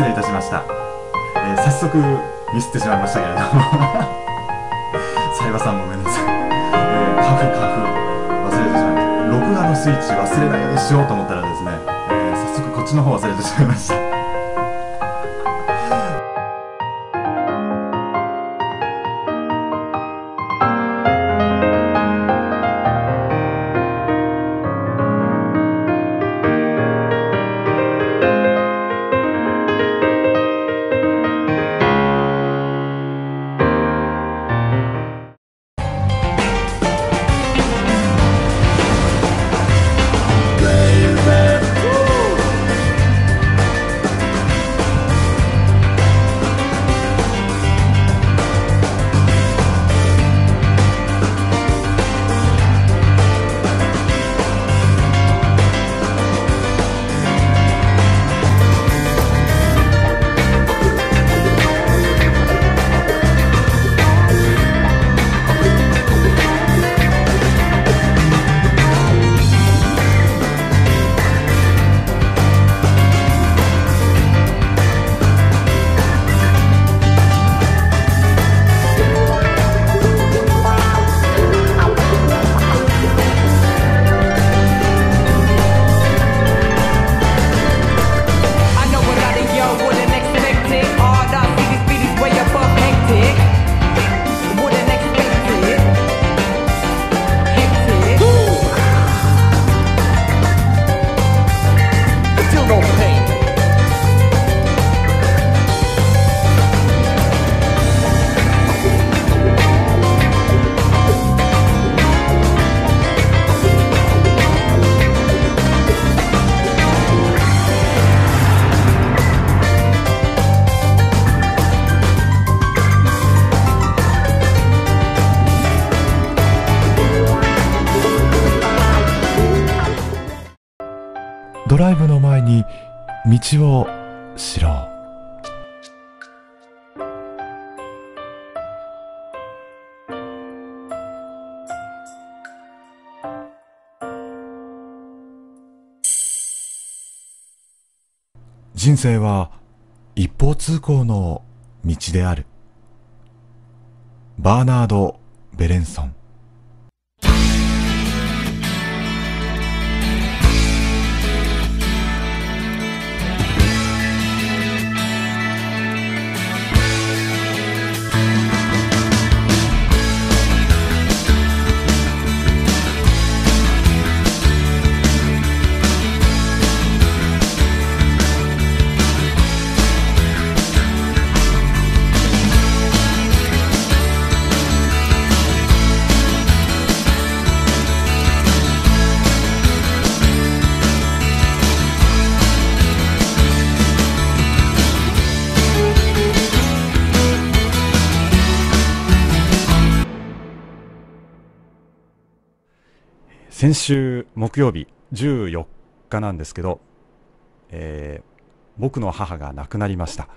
失礼いたしました、えー早速ミスってしまいましたけれども。サイバさんごめんなさい、えー、カフカフ忘れてしまいました。録画のスイッチ忘れないようにしようと思ったらですね、えー早速こっちの方忘れてしまいました。ドライブの前に道を知ろう。人生は一方通行の道である。バーナード・ベレンソン。先週木曜日14日なんですけど、えー僕の母が亡くなりました。